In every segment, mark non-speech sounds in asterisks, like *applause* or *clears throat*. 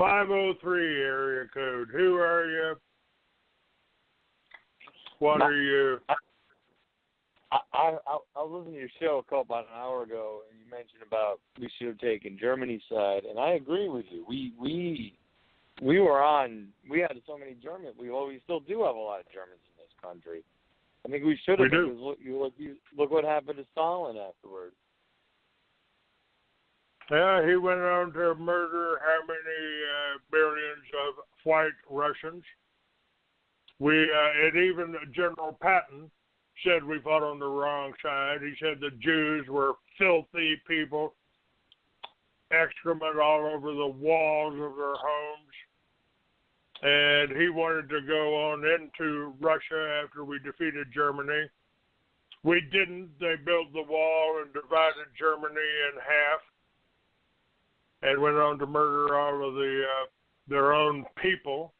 503 area code. Who are you? What My- are you? I, I I I was listening to your show a couple about an hour ago, and you mentioned about we should have taken Germany's side, and I agree with you. We we we were on. We had so many Germans. We well, we still do have a lot of Germans in this country. I think we should We have. do. because Look, you look, you look what happened to Stalin afterwards. Yeah, he went on to murder how many uh, millions of white Russians. We uh, and even General Patton said we fought on the wrong side. He said the Jews were filthy people, excrement all over the walls of their homes. And he wanted to go on into Russia after we defeated Germany. We didn't. They built the wall and divided Germany in half and went on to murder all of the uh, their own people,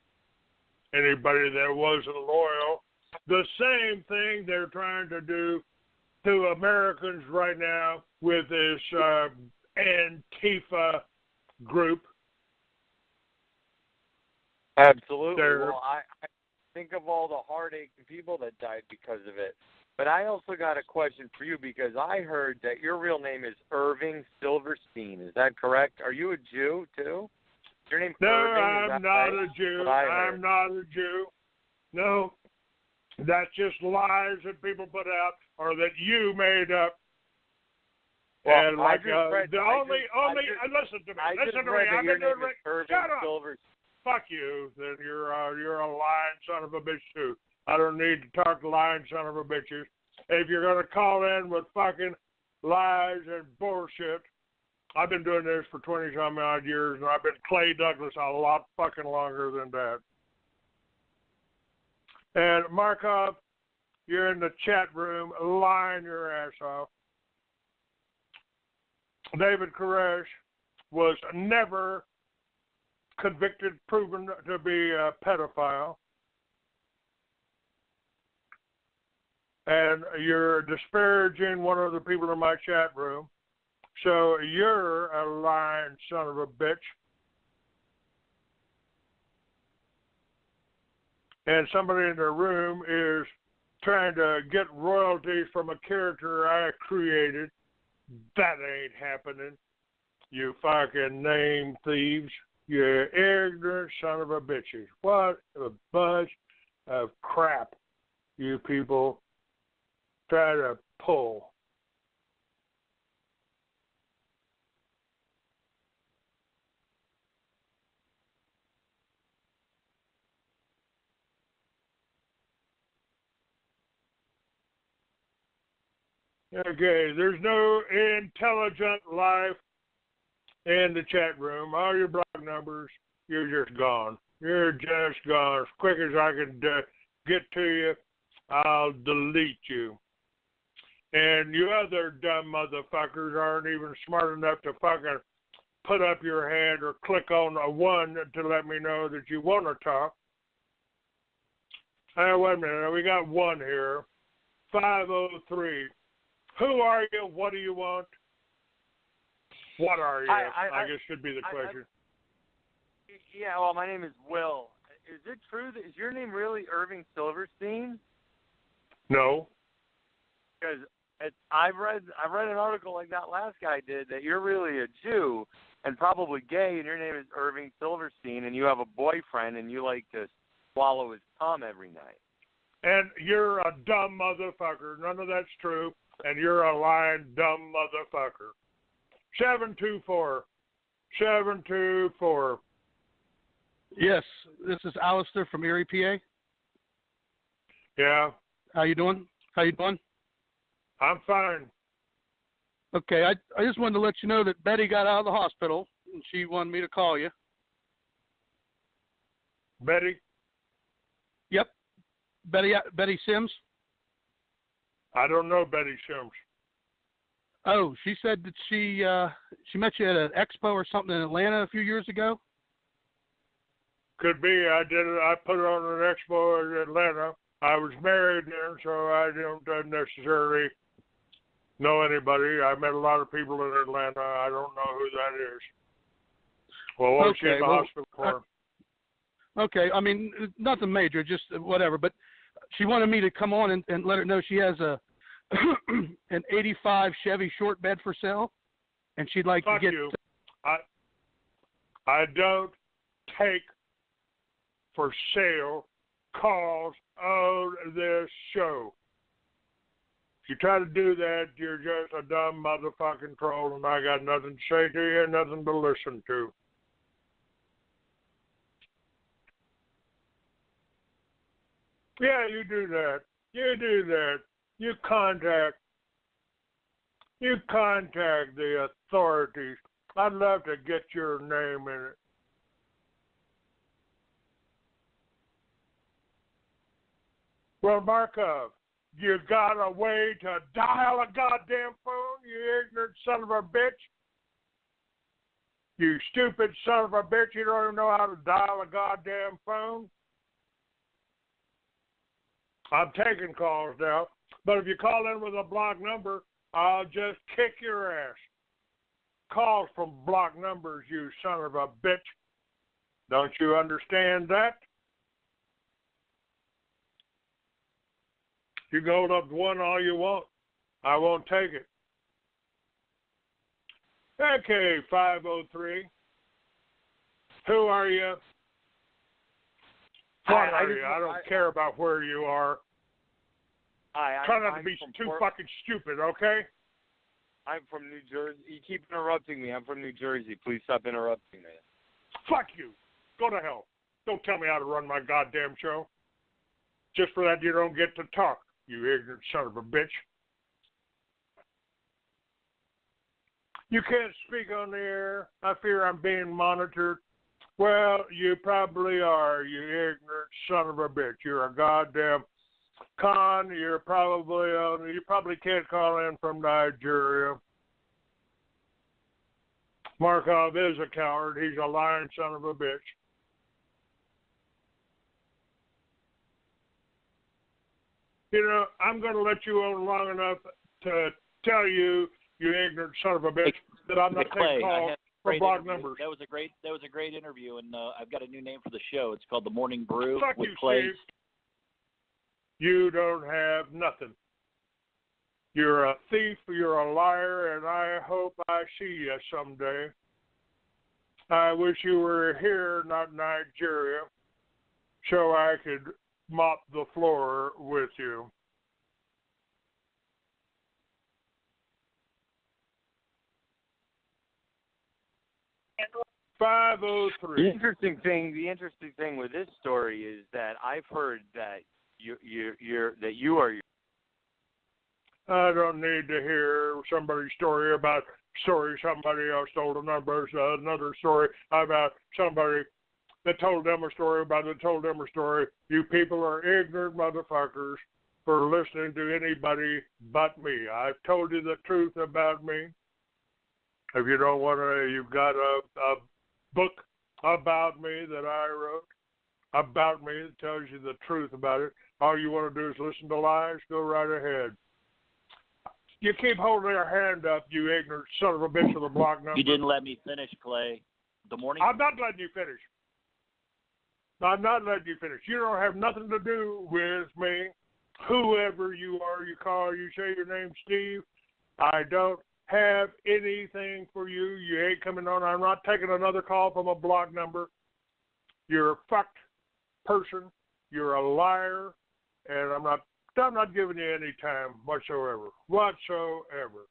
anybody that wasn't loyal. The same thing they're trying to do to Americans right now with this uh, Antifa group. Absolutely. They're- Well, I, I think of all the heartache and people that died because of it. But I also got a question for you because I heard that your real name is Irving Silverstein. Is that correct? Are you a Jew too? Is your name No, Irving? I'm not right? a Jew. I'm not a Jew. No, that's just lies that people put out or that you made up. Well, and I like just uh, read- the I only, just- only, just- uh, listen to me, I listen to me. I've been doing. Irving Shut up. Silverstein. Fuck you. Then you're uh, you're a lying son of a bitch too. I don't need to talk to lying son of a bitches. If you're gonna call in with fucking lies and bullshit, I've been doing this for twenty some odd years, and I've been Clay Douglas a lot fucking longer than that. And Markov, you're in the chat room lying your ass off. David Koresh was never convicted, proven to be a pedophile. And you're disparaging one of the people in my chat room. So you're a lying son of a bitch. And somebody in the room is trying to get royalties from a character I created. That ain't happening. You fucking name thieves. You ignorant son of a bitches. What a bunch of crap you people try to pull. Okay, there's no intelligent life in the chat room. All your block numbers, you're just gone. You're just gone. As quick as I can uh, get to you, I'll delete you. And you other dumb motherfuckers aren't even smart enough to fucking put up your hand or click on a one to let me know that you want to talk. Hey, wait a minute. We got one here. 503. Who are you? What do you want? What are you? I- I- I- guess should be the I- I- question. Yeah, well, my name is Will. Is it true that is your name really Irving Silverstein? no. Because it's, I've read I've read an article like that last guy did that you're really a Jew and probably gay, and your name is Irving Silverstein, and you have a boyfriend, and you like to swallow his cum every night. And you're a dumb motherfucker. None of that's true. And you're a lying dumb motherfucker. 724. 724. Yes, this is Alistair from Erie, PA. Yeah, How you doing? How you doing? I'm fine. Okay, I I just wanted to let you know that Betty got out of the hospital and she wanted me to call you. Betty, Yep, Betty Betty Sims. I don't know Betty Sims. Oh, she said that she uh she met you at an expo or something in Atlanta a few years ago. Could be. I did it. I put it on an expo in Atlanta. I was married then, so I don't uh, necessarily know anybody. I met a lot of people in Atlanta. I don't know who that is. Well, what was she in Okay, the well, hospital for? Okay, I mean nothing major, just whatever. But she wanted me to come on and, and let her know she has a *clears throat* an '85 Chevy short bed for sale, and she'd like Fuck to get. you. I I don't take for sale calls on this show. You try to do that, you're just a dumb motherfucking troll, and I got nothing to say to you, nothing to listen to. Yeah, you do that. You do that. You contact. You contact the authorities. I'd love to get your name in it. Well, Markov, you got a way to dial a goddamn phone, you ignorant son of a bitch? You stupid son of a bitch, you don't even know how to dial a goddamn phone? I'm taking calls now, but if you call in with a block number, I'll just kick your ass. Calls from block numbers, you son of a bitch. Don't you understand that? You can hold up to one all you want. I won't take it. Okay, 503. Who are you? What Hi, I are just- you? I don't I- care about where you are. Hi, I'm, Try not to I'm be too Port- fucking stupid, okay? I'm from New Jersey. You keep interrupting me. I'm from New Jersey. Please stop interrupting me. Fuck you. Go to hell. Don't tell me how to run my goddamn show. Just for that, you don't get to talk, you ignorant son of a bitch. You can't speak on the air. I fear I'm being monitored. Well, you probably are, you ignorant son of a bitch. You're a goddamn con. You're probably uh, you probably can't call in from Nigeria. Markov is a coward. He's a lying son of a bitch. You know, I'm going to let you on long enough to tell you, you ignorant son of a bitch, that I'm not Hey, taking calls from great interview. numbers. That was a great that was a great interview, and uh, I've got a new name for the show. It's called the Morning Brew Fuck with you, Clay. Steve. You don't have nothing. You're a thief, you're a liar, and I hope I see you someday. I wish you were here, not Nigeria, so I could mop the floor with you. Five oh The interesting thing, the interesting thing with this story is that I've heard that you, you, you're that you are. I don't need to hear somebody's story about story somebody else told a number uh, another story about somebody that told them a story about that told them a story. You people are ignorant motherfuckers for listening to anybody but me. I've told you the truth about me. If you don't want to, you've got a, a book about me that I wrote about me that tells you the truth about it. All you want to do is listen to lies. Go right ahead. You keep holding your hand up, you ignorant son of a bitch with a block number. You didn't let me finish, Clay. The morning. I'm not letting you finish. I'm not letting you finish. You don't have nothing to do with me. Whoever you are, you call, you say your name's Steve. I don't have anything for you. You ain't coming on. I'm not taking another call from a block number. You're a fucked person. You're a liar, and I'm not. I'm not giving you any time whatsoever. Whatsoever.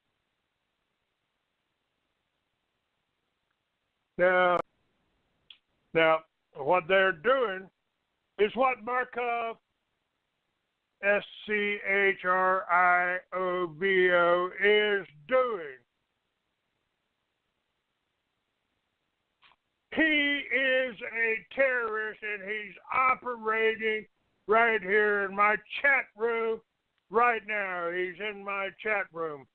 Now, now, what they're doing is what Markov, S C H R I O V O, is doing. He is a terrorist and he's operating right here in my chat room right now. He's in my chat room.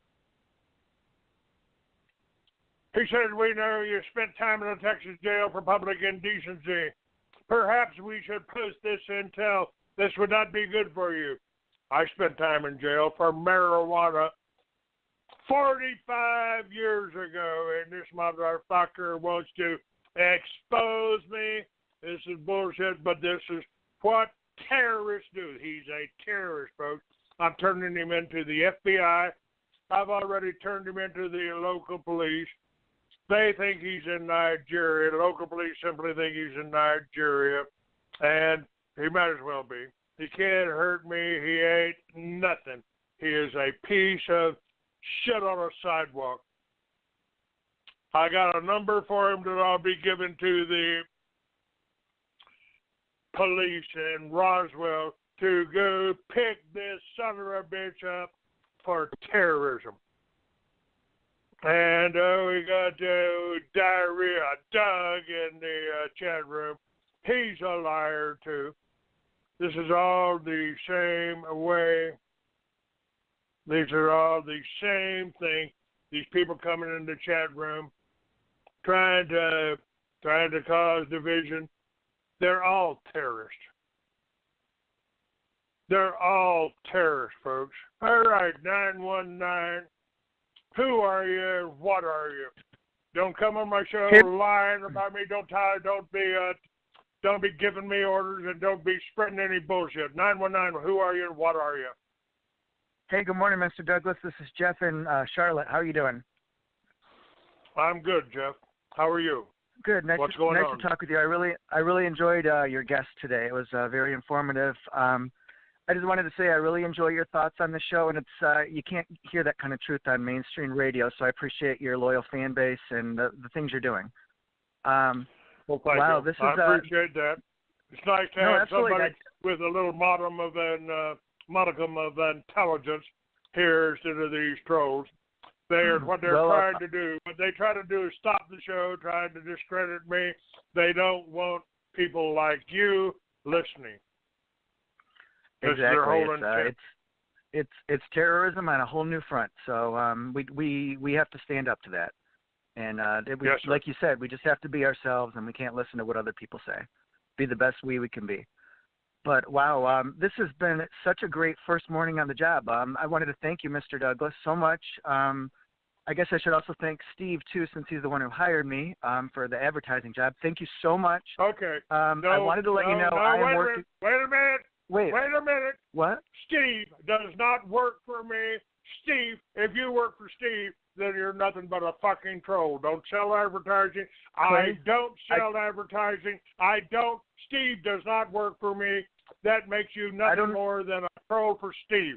He said, We know you spent time in a Texas jail for public indecency. Perhaps we should post this intel. This would not be good for you. I spent time in jail for marijuana 45 years ago, and this motherfucker wants to expose me. This is bullshit, but this is what terrorists do. He's a terrorist, folks. I'm turning him into the FBI. I've already turned him into the local police. They think he's in Nigeria. The local police simply think he's in Nigeria, and he might as well be. He can't hurt me. He ain't nothing. He is a piece of shit on a sidewalk. I got a number for him that I'll be giving to the police in Roswell to go pick this son of a bitch up for terrorism. And uh, we got uh, diarrhea Doug in the uh, chat room. He's a liar too. This is all the same way. These are all the same thing. These people coming in the chat room, trying to trying to cause division. They're all terrorists. They're all terrorists, folks. All right, 919. Who are you? What are you? Don't come on my show lying about me. Don't tell, don't be uh, don't be giving me orders and don't be spreading any bullshit. 919. Who are you? What are you? Hey, good morning, Mr. Douglas. This is Jeff in uh, Charlotte. How are you doing? I'm good, Jeff. How are you? Good. Nice, What's to, going nice on? to talk with you. I really, I really enjoyed uh, your guest today. It was uh, very informative. Um, I just wanted to say I really enjoy your thoughts on the show, and it's uh, you can't hear that kind of truth on mainstream radio. So I appreciate your loyal fan base and the, the things you're doing. Um, Well, wow, you. this is, I uh, appreciate that. It's nice to No, have somebody with a little modicum of an uh, modicum of intelligence here instead of these trolls. They're what they're Well, uh, trying to do. What they try to do is stop the show, trying to discredit me. They don't want people like you listening. Exactly. It's, uh, it's it's it's terrorism on a whole new front. So um, we we we have to stand up to that. And uh, we, Yes, like you said, we just have to be ourselves, and we can't listen to what other people say. Be the best we we can be. But wow, um, this has been such a great first morning on the job. Um, I wanted to thank you, Mr. Douglas, so much. Um, I guess I should also thank Steve too, since he's the one who hired me um, for the advertising job. Thank you so much. Okay. Um, No, I wanted to let no, you know no, I wait am a working. minute. Wait a minute. Wait, Wait a minute. what? Steve does not work for me. Steve, if you work for Steve, then you're nothing but a fucking troll. Don't sell advertising. I don't sell advertising. I don't. Steve does not work for me. That makes you nothing more than a troll for Steve.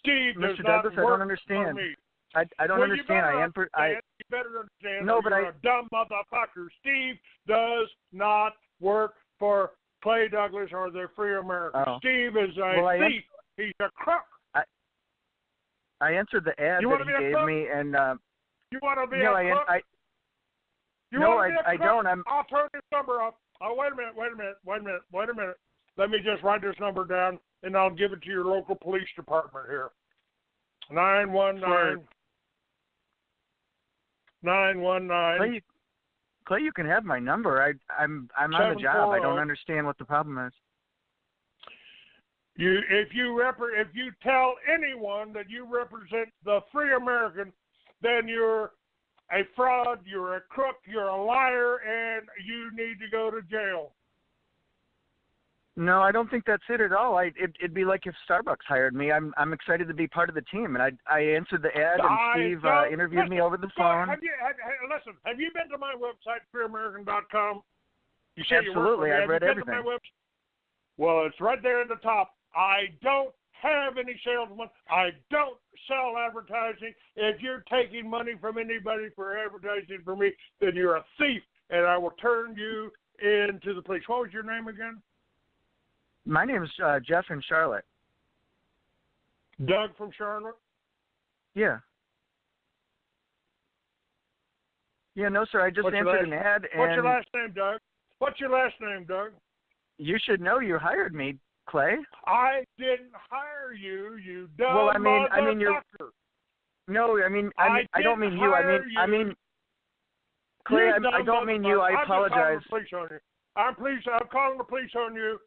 Steve does Mr. not Douglas, I work don't understand. for me. I, I don't Well, understand. I am. Per, I understand. You better understand. No, but you're I- a dumb motherfucker. Steve does not work for Clay Douglas or the Free Americans. Oh. Steve is a Well, I am- thief. He's a crook. I I answered the ad You that he gave crook? me, and uh, You want to be no, a I, crook? I you no, wanna be a I, I don't. I'm I'll turn this number up. Oh, wait a minute, wait a minute, wait a minute, wait a minute. Let me just write this number down, and I'll give it to your local police department here. Nine one nine. Nine one nine. Clay, you can have my number. I, I'm I'm on the job. I don't understand what the problem is. You, if you rep, if you tell anyone that you represent the free American, then you're a fraud, you're a crook, you're a liar, and you need to go to jail. No, I don't think that's it at all. I it, it'd be like if Starbucks hired me. I'm I'm excited to be part of the team, and I I answered the ad, and I Steve uh, interviewed me over the phone. Have you, have, listen, have you been to my website, freeamerican.com? You say you Absolutely, me. I've read you my everything. Well, it's right there at the top. I don't have any salesmen. I don't sell advertising. If you're taking money from anybody for advertising for me, then you're a thief, and I will turn you into the police. What was your name again? My name's uh, Jeff in Charlotte. Doug from Charlotte. Yeah. Yeah, no, sir. I just What's answered an ad, What's your last name, Doug? What's your last name, Doug? you should know you hired me, Clay. I didn't hire you, you dumb Well, I mean- I mean, you're-. No, I mean I, I mean, I don't mean you. I mean I mean Clay. I, I don't mean you. I I'm just calling apologize the police on you. I'm police. I'm calling the police on you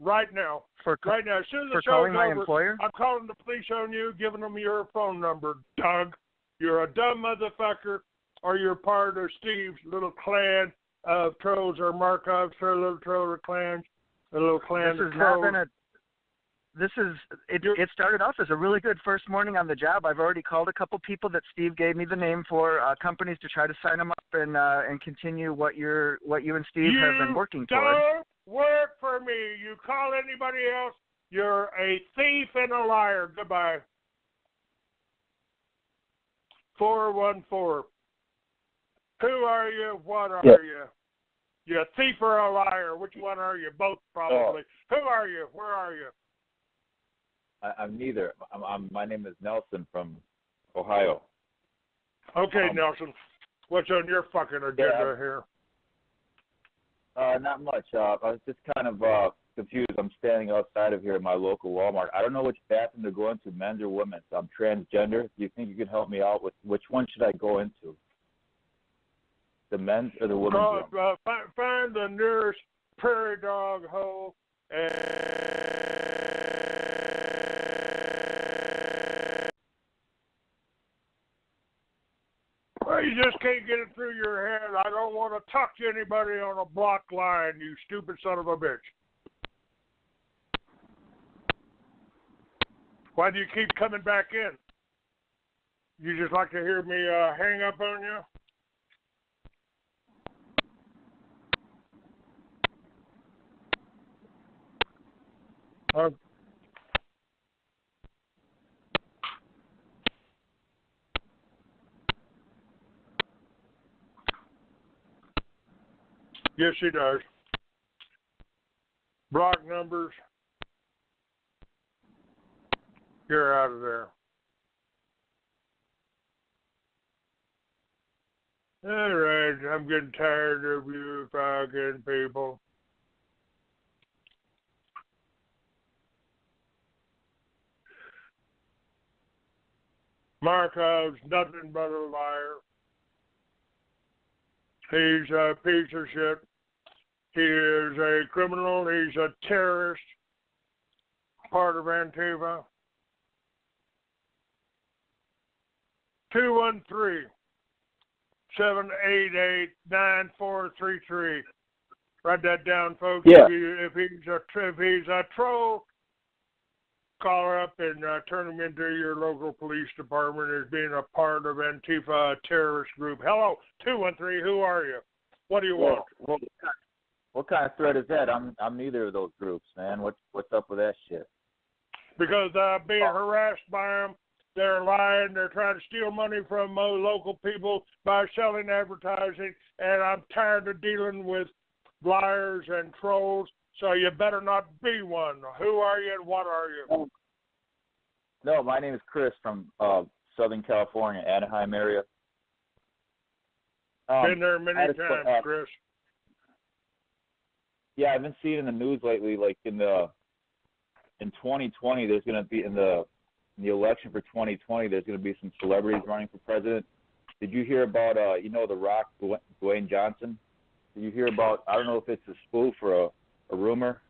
right now. for Right now. As soon as the for show's calling my over, employer. I'm calling the police on you, giving them your phone number, Doug. You're a dumb motherfucker, or you're part of Steve's little clan of trolls or Markovs, or little troll clans, a little clan this of has not been a this is it it started off as a really good first morning on the job i've already called a couple people that steve gave me the name for uh companies to try to sign them up and uh and continue what you're what you and steve you have been working toward don't work for me. You call anybody else, you're a thief and a liar. Goodbye. Four one four. Who are you? What are Yeah. you? You a thief or a liar? Which one are you? Both probably. Who are you? Where are you? I, I'm neither. I'm, I'm. My name is Nelson from Ohio. Okay, Um, Nelson. What's on your fucking agenda Yeah. here? Uh, not much. Uh, I was just kind of uh, confused. I'm standing outside of here at my local Walmart. I don't know which bathroom to go into, men's or women's. I'm transgender. Do you think you could help me out with which one should I go into? The men's or the women's uh, find, find the nearest prairie dog hole and Well, you just can't get it through your head. I don't want to talk to anybody on a block line, you stupid son of a bitch. Why do you keep coming back in? You just like to hear me uh, hang up on you? Uh, yes, he does. Block numbers. You're out of there. All right, I'm getting tired of you fucking people. Markov's nothing but a liar. He's a piece of shit. He is a criminal. He's a terrorist. Part of Antifa. 213 788 9433. Write that down, folks. Yeah. If, you, if he's a if he's a troll, call up and uh, turn him into your local police department as being a part of Antifa terrorist group. Hello, two one three. Who are you? What do you want? Well, what kind of threat is that? I'm I'm neither of those groups, man. What what's up with that shit? Because uh, being harassed by them, they're lying. They're trying to steal money from uh, local people by selling advertising, and I'm tired of dealing with liars and trolls. So you better not be one. Who are you and what are you? No, my name is Chris from uh, Southern California, Anaheim area. Um, Been there many times, uh, Chris. Yeah, I've been seeing in the news lately, like in the in 2020, there's going to be in the in the election for 2020, there's going to be some celebrities running for president. Did you hear about uh, you know, The Rock, Dwayne- Johnson? Did you hear about? I don't know if it's a spoof or a, a rumor.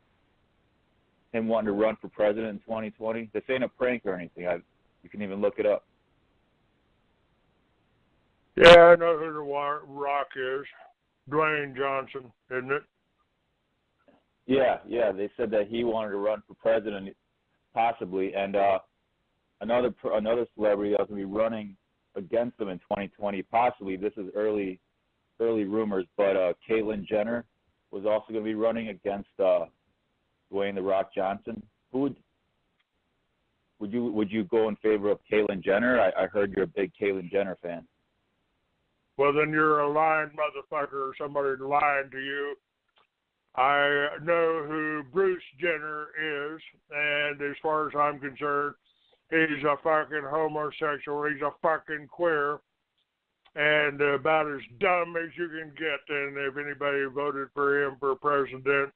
Him wanting to run for president in 2020. This ain't a prank or anything. I, you can even look it up. Yeah, I know who the Rock is. Dwayne Johnson, isn't it? Yeah, yeah. They said that he wanted to run for president, possibly, and uh, another another celebrity that's going to be running against him in 2020, possibly. This is early early rumors, but uh, Caitlyn Jenner was also going to be running against uh, Dwayne the Rock Johnson. Who would would you would you go in favor of Caitlyn Jenner? I, I heard you're a big Caitlyn Jenner fan. Well, then you're a lying motherfucker somebody lying to you. I know who Bruce Jenner is, and as far as I'm concerned, he's a fucking homosexual. He's a fucking queer, and about as dumb as you can get. And if anybody voted for him for president,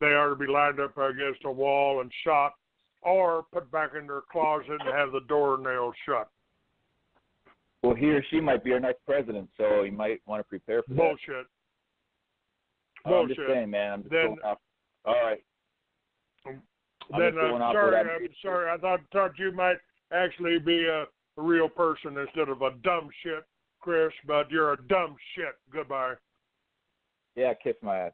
they ought to be lined up against a wall and shot, or put back in their closet and have the door nailed shut. Well, he or she might be our next president, so you might want to prepare for that. Bullshit. I'm just saying, man. I'm just Then- going off. All right. I'm then I'm sorry. I'm I'm sorry. I thought thought you might actually be a, a real person instead of a dumb shit, Chris. But you're a dumb shit. Goodbye. Yeah, kiss my ass.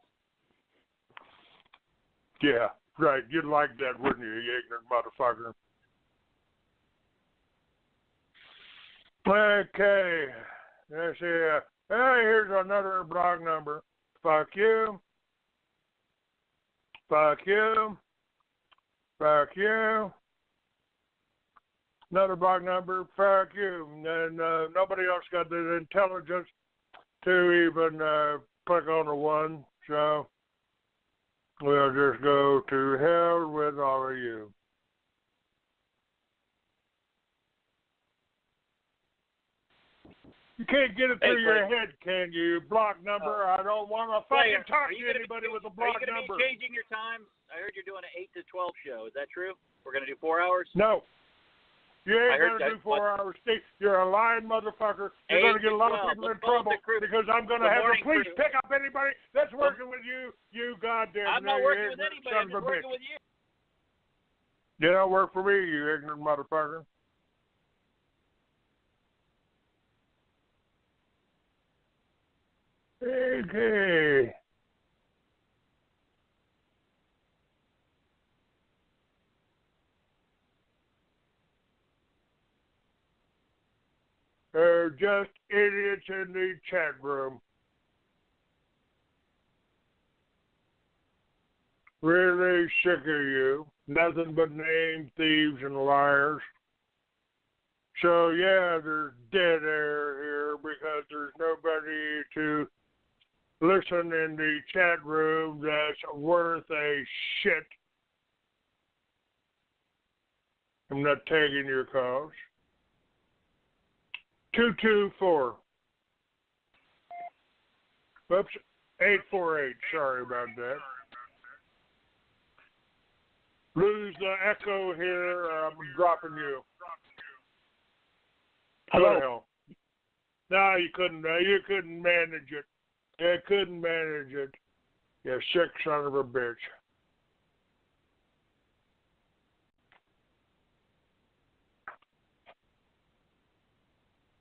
Yeah, right. You'd like that, wouldn't you, you ignorant motherfucker? Okay. Let's see. Uh, hey, here's another blog number. Fuck you. Fuck you. Fuck you. Another blog number. Fuck you. And uh, nobody else got the intelligence to even uh, click on the one. So we'll just go to hell with all of you. You can't get it Hey, through your Clay. head, can you? Block number. Oh. I don't want to fucking talk to anybody be, with a block Are you going to number. be changing your time? I heard you're doing an eight to twelve show. Is that true? We're going to do four hours. No. You ain't going to do four hours, Steve. You're a lying motherfucker. You're gonna get a lot of people in trouble because I'm gonna have the morning police crew. pick up anybody that's working with you. You goddamn. I'm not working with anybody. I'm just bitch. working with you. You don't work for me, you ignorant motherfucker. Okay. They're just idiots in the chat room. Really sick of you. Nothing but name thieves and liars. So yeah, there's dead air here because there's nobody to listen in the chat room that's worth a shit. I'm not taking your calls. Two two four. Oops, eight four eight. Sorry about that. Lose the echo here. I'm dropping you. Hello. hell. No, you couldn't. Uh, you couldn't manage it. You couldn't manage it. You sick son of a bitch.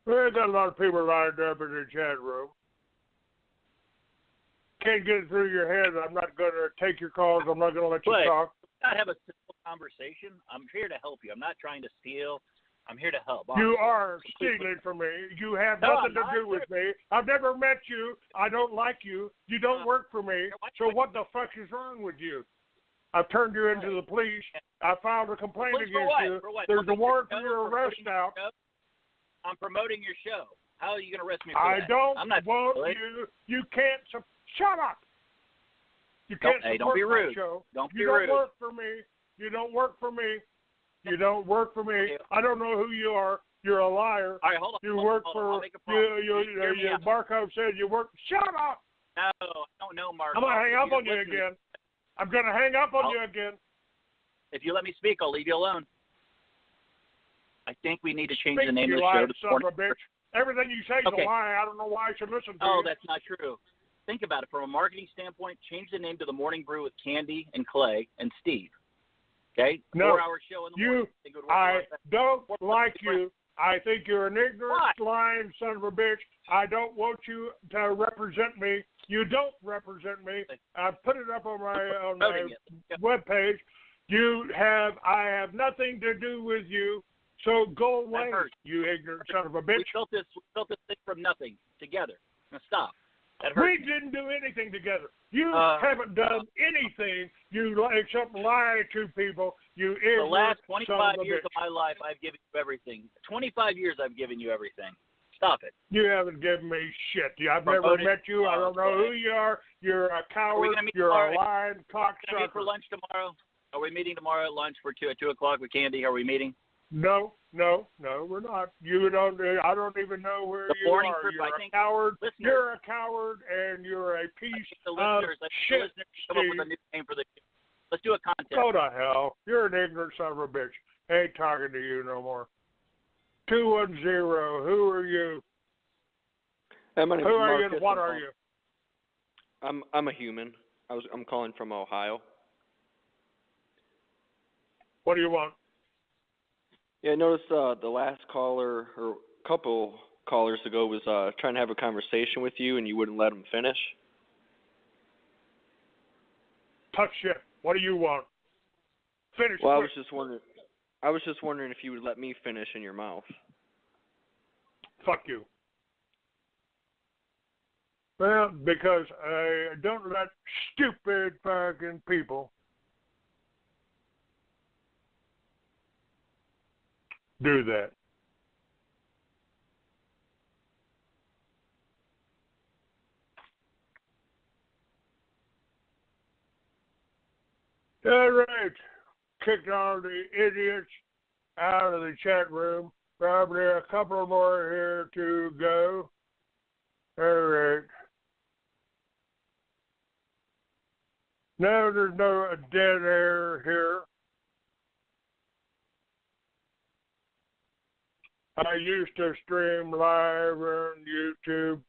We got a lot of people lined up in the chat room. Can't get it through your head. I'm not going to take your calls. I'm not going to let you Clay. talk. Not have a simple conversation. I'm here to help you. I'm not trying to steal. I'm here to help. You honestly. are stealing *laughs* from me. You have No, nothing to do with me. I've never met you. I don't like you. You don't Uh, work for me. So what the fuck is wrong with you? I've turned you into the police. I filed a complaint against what? you. There's a warrant for your arrest your out. I'm promoting your show. How are you going to arrest me for I that? don't I'm not want Clay. you. You can't. Su- Shut up. You Don't- can't hey, support don't be rude. show. Don't be you don't work for me. You don't work for me. You don't work for me. I don't know who you are. You're a liar. All right, hold on. You hold work on, hold on. I'll for you. You, you, you out. Barco said you work. Shut up! No, I don't know, Mark. I'm gonna hang up on you again. I'm gonna hang up on I'll- you again. If you let me speak, I'll leave you alone. I think we need to change Speak, the name of the show to son of bitch. Everything you say is Okay. a lie. I don't know why I should listen to Oh, you. that's not true. Think about it from a marketing standpoint. Change the name to the Morning Brew with Candy and Clay and Steve. Okay, No. four-hour show in the You- morning. Think it would work a I don't like you. I think you're an ignorant, lying son of a bitch. I don't want you to represent me. You don't represent me. I put it up on my on my it. webpage. You have I have nothing to do with you. So go away, you ignorant son of a bitch. We built this. We built this thing from nothing together. Now stop. We didn't do anything together. You Uh, haven't done anything. You li- except lie to people. You The last son 25 of a years bitch. of my life, I've given you everything. 25 years, I've given you everything. Stop it. You haven't given me shit. I've never met you. I don't know who you are. You're a coward. You're a tomorrow? lying Are we meet for lunch tomorrow? Are we meeting tomorrow at lunch for two at two o'clock with Candy? Are we meeting? No, no, no, we're not. You don't. Uh, I don't even know where The you are. crew, You're I a think- coward. Listeners, You're a coward, and you're a piece the of listeners, I think the shit. listeners should come up with a new name for the. Let's do a contest. Go to hell. You're an ignorant son of a bitch. Ain't talking to you no more. Two one zero. Who are you? Hey, my name are you? And What I'm are you? I'm I'm a human. I was I'm calling from Ohio. What do you want? Yeah, I noticed uh, the last caller or couple callers ago was uh, trying to have a conversation with you, and you wouldn't let him finish. Touch shit. What do you want? Finish. Well, I was just wondering. I was just wondering if you would let me finish in your mouth. Fuck you. Well, because I don't let stupid fucking people do that. All right. Kicked all the idiots out of the chat room. Probably a couple more here to go. All right. No, there's no dead air here. I used to stream live on YouTube.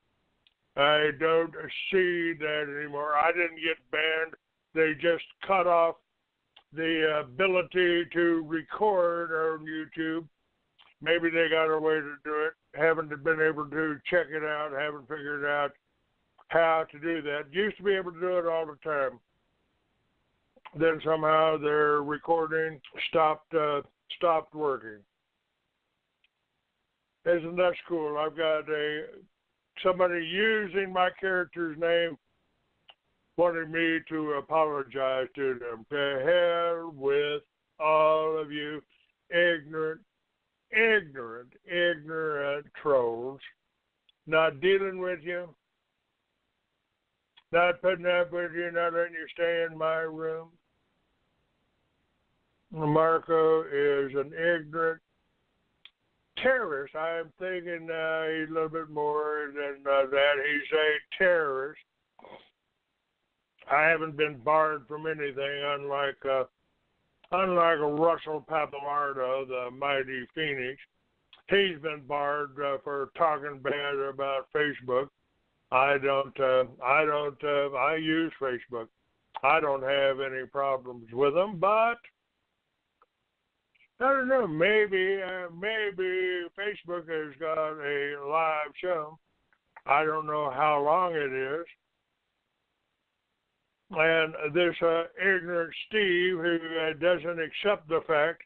I don't see that anymore. I didn't get banned. They just cut off the ability to record on YouTube. Maybe they got a way to do it. Haven't been able to check it out. Haven't figured out how to do that. Used to be able to do it all the time. Then somehow their recording stopped uh, stopped working. Isn't that cool? I've got a somebody using my character's name wanting me to apologize to them. To hell with all of you ignorant, ignorant, ignorant trolls. Not dealing with you. Not putting up with you, not letting you stay in my room. Marco is an ignorant terrorist. I am thinking uh, he's a little bit more than uh, that. He's a terrorist. I haven't been barred from anything, unlike uh, unlike Russell Papalardo, the mighty Phoenix. He's been barred uh, for talking bad about Facebook. I don't. Uh, I don't. Uh, I use Facebook. I don't have any problems with them, but I don't know. Maybe, uh, maybe Facebook has got a live show. I don't know how long it is. And this uh, ignorant Steve who uh, doesn't accept the fact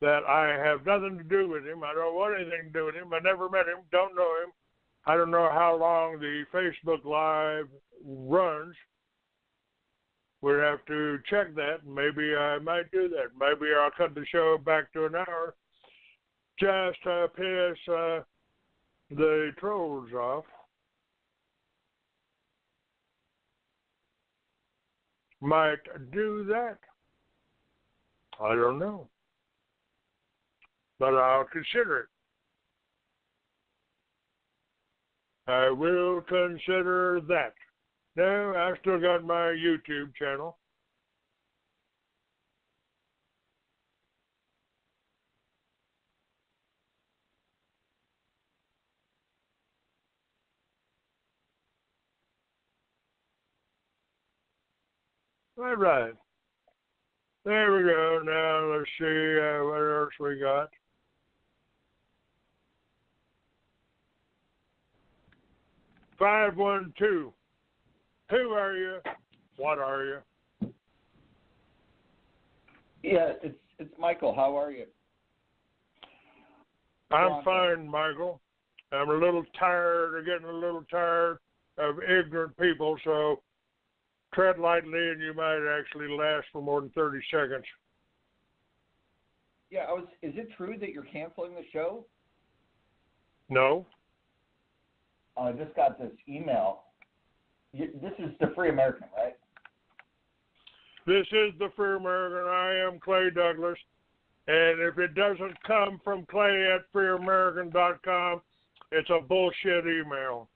that I have nothing to do with him. I don't want anything to do with him. I never met him, don't know him. I don't know how long the Facebook Live runs. We'd have to check that. Maybe I might do that. Maybe I'll cut the show back to an hour just to piss uh, the trolls off. Might do that. I don't know. But I'll consider it. I will consider that. No, I've still got my YouTube channel. All right. There we go. Now let's see uh, what else we got. Five one two. Who are you? What are you? Yeah, it's it's Michael. How are you? I'm fine, Michael. I'm a little tired of getting a little tired of ignorant people, so tread lightly and you might actually last for more than 30 seconds. Yeah, I was. Is it true that you're canceling the show? No? Oh, I just got this email. You, this is the Free American, right? This is the Free American. I am Clay Douglas. And if it doesn't come from Clay at freeamerican.com, it's a bullshit email.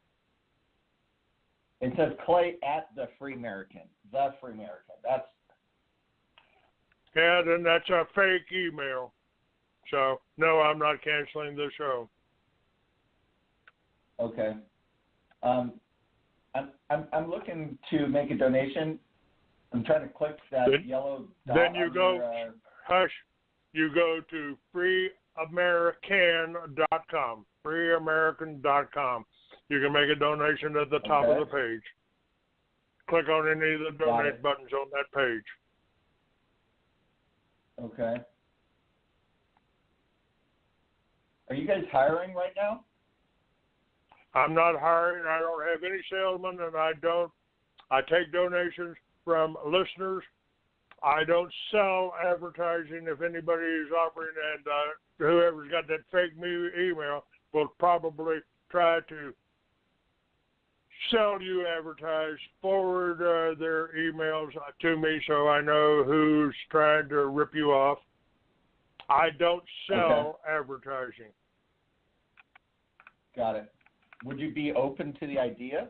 It says Clay at the Free American. The Free American. That's Yeah, then that's a fake email. So, no, I'm not canceling the show. okay. Um, I'm I'm I'm looking to make a donation. I'm trying to click that Then- yellow dot then you go- your, uh, Hush. You go to freeamerican.com. Freeamerican.com. You can make a donation at the top Okay. of the page. Click on any of the donate buttons on that page. Okay. Are you guys hiring right now? I'm not hiring. I don't have any salesmen, and I don't. I take donations from listeners. I don't sell advertising. If anybody is offering, and uh, whoever's got that fake me email will probably try to sell you advertise. Forward uh, their emails to me so I know who's trying to rip you off. I don't sell advertising. Got it. Would you be open to the idea?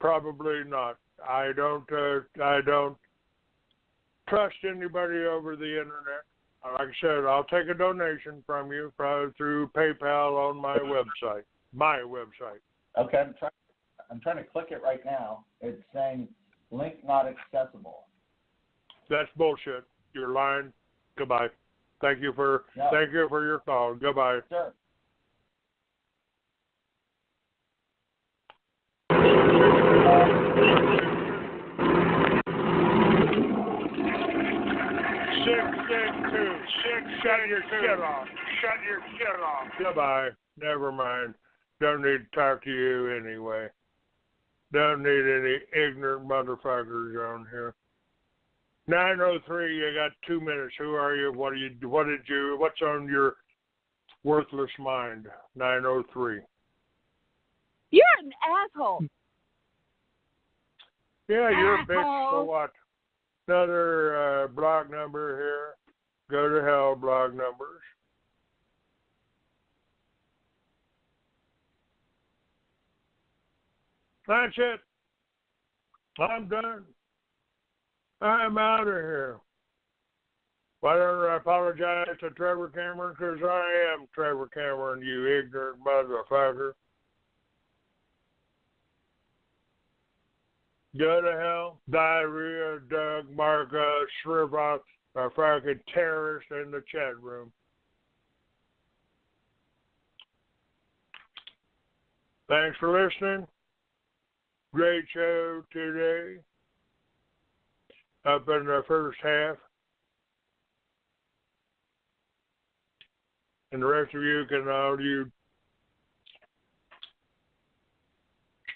Probably not. I don't. Uh, I don't trust anybody over the internet. Like I said, I'll take a donation from you through PayPal on my website. My website. Okay, I'm trying. I'm trying to click it right now. It's saying link not accessible. That's bullshit. You're lying. Goodbye. Thank you for. No. Thank you for your call. Goodbye. Sure. Two six. Shut your shit off. Shut your shit off. Goodbye. Never mind. Don't need to talk to you anyway. Don't need any ignorant motherfuckers on here. Nine oh three. You got two minutes. Who are you? What do you? What did you? What's on your worthless mind? Nine oh three. You're an asshole. Yeah, you're a bitch. Asshole. So what? Another uh, blog number here. Go to hell, blog numbers. That's it. I'm done. I'm out of here. Don't I apologize to Trevor Cameron? Because I am Trevor Cameron, you ignorant motherfucker. Go to hell. Diarrhea, Doug, Marga, Shrivot, a fucking terrorist in the chat room. Thanks for listening. Great show today. Up in the first half. And the rest of you can all you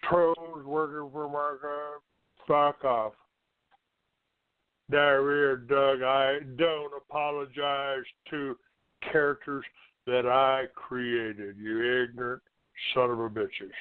trolls working for Marco, fuck off. Diarrhea Doug, I don't apologize to characters that I created, you ignorant son of a bitches.